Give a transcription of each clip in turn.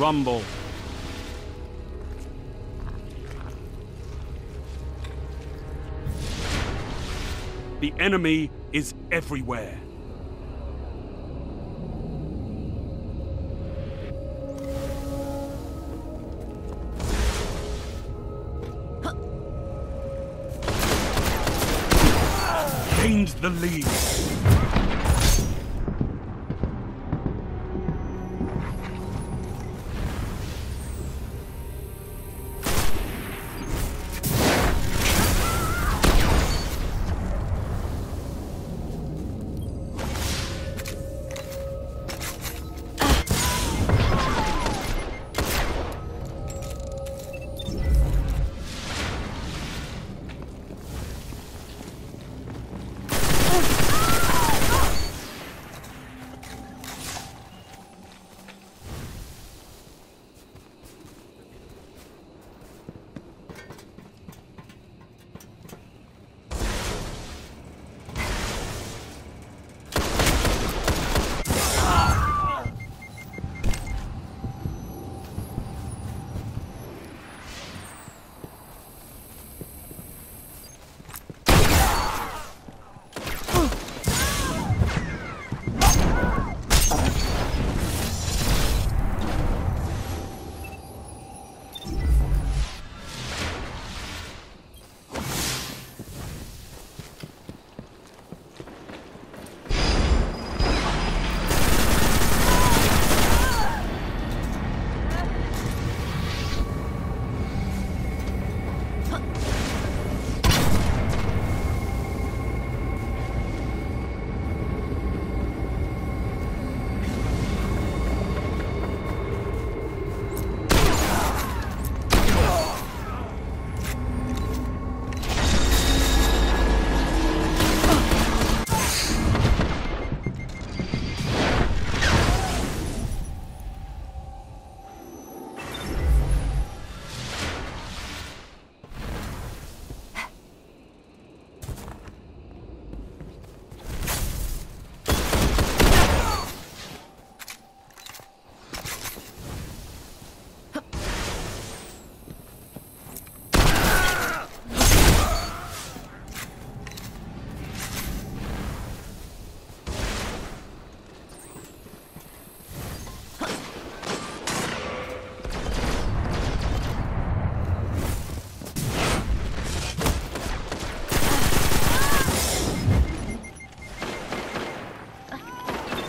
rumble. The enemy is everywhere. Gained the lead.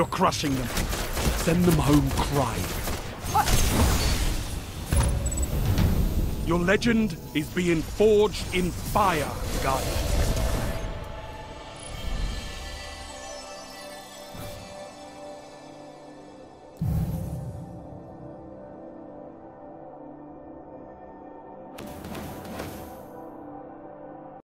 You're crushing them. Send them home crying. Your legend is being forged in fire, Guardian.